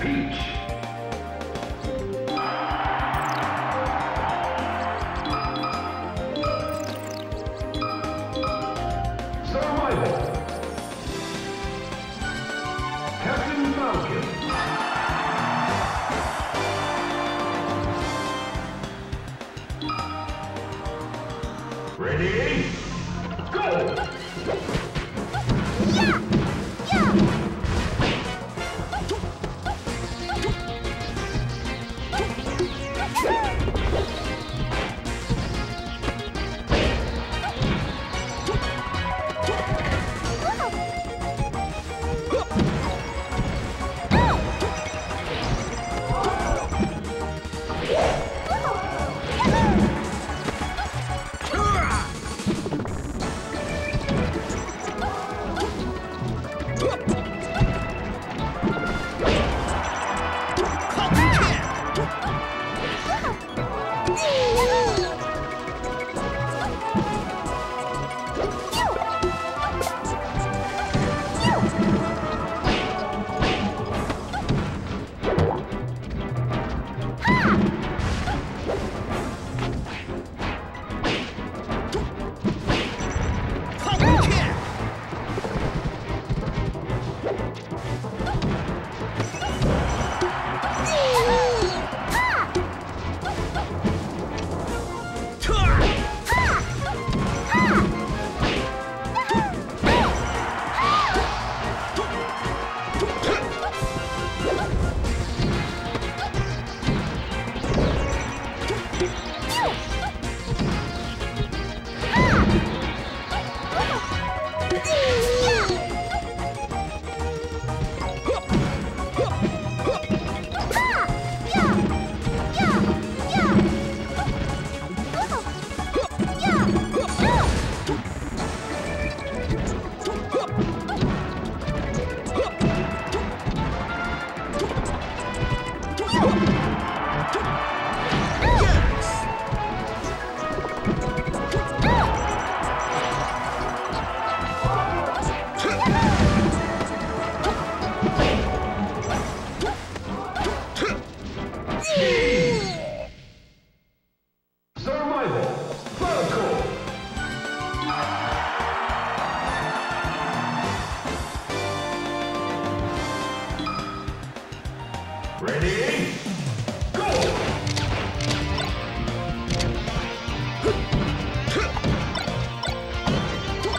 Peach. Survival.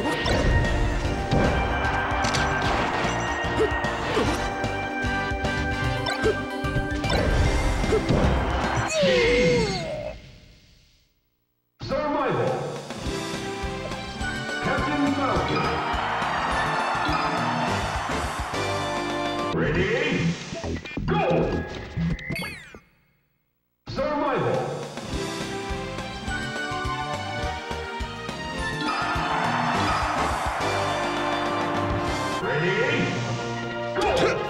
Survival. 哼！